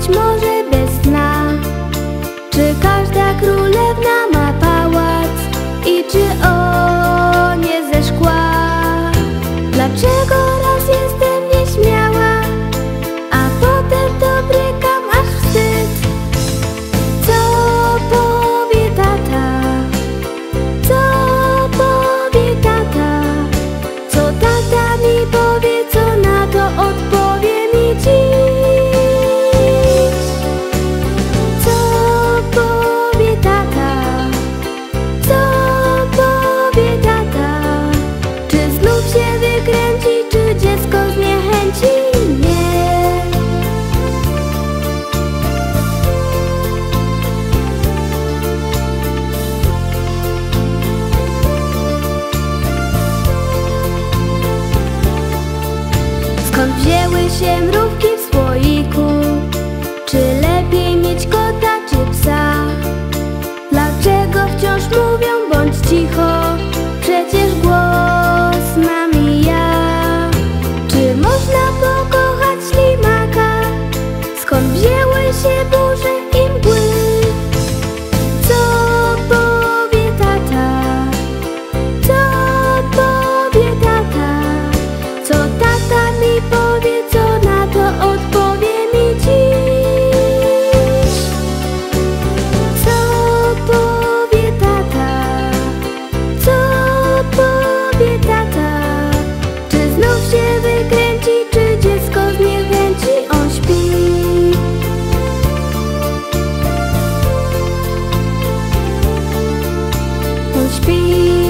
być może przekręci, czy dziecko zniechęci? Nie Skąd wzięły się mrówki w słoiku? Czy lepiej mieć kota czy psa? Dlaczego wciąż mówię? be